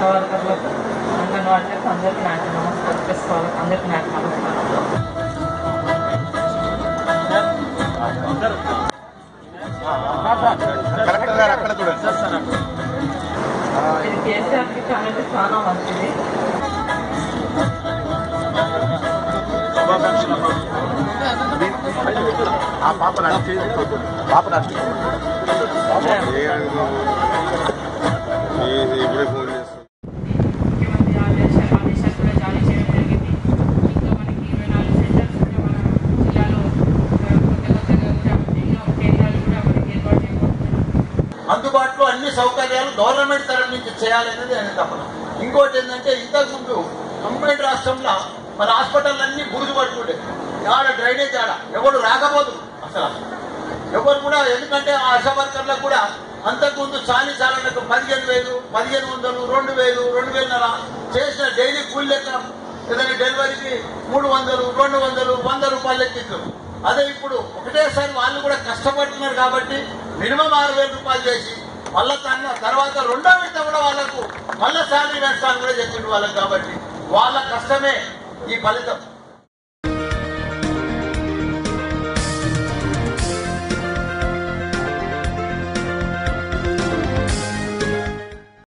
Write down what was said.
స్వాగతం అంగన్వాడీలకు అందరికీ నాటి నమస్కారం స్వాగతం అందరికీ నాటి నమస్కారం ఇది కేసీఆర్కి అనేది చాలా మంచిది పాప పాప ఇప్పుడు అందుబాటులో అన్ని సౌకర్యాలు గవర్నమెంట్ తరఫు నుంచి చేయాలనేది ఆయన తప్పన ఇంకోటి ఏంటంటే ఇంతకుముందు కంప్లీట్ రాష్ట్రంలో మన హాస్పిటల్ అన్ని బురుజు పట్టుకుంటే ఆడ డ్రైనేజ్ ఆడ ఎవరు రాకపోదు అసలు. ఎవరు కూడా ఎందుకంటే ఆ ఆశా వర్కర్లకు కూడా అంతకుముందు చాలీ చాలనకు పదిహేను వేలు పదిహేను వందలు రెండు వేలు రెండు వేలన్నర చేసిన డైలీ కూలి లెక్క ఏదైనా డెలివరీకి మూడు వందలు రెండు వందలు వంద రూపాయలు లెక్కించారు అదే ఇప్పుడు ఒకటేసారి వాళ్ళు కష్టపడుతున్నారు కాబట్టి మినిమం ఆరు వేల రూపాయలు చేసి మళ్ళా తన తర్వాత రెండో విడత కూడా వాళ్ళకు మళ్ళా శాలరీ వేస్తాను కూడా చెప్పిండు వాళ్ళకి కాబట్టి వాళ్ళ కష్టమే ఈ ఫలితం.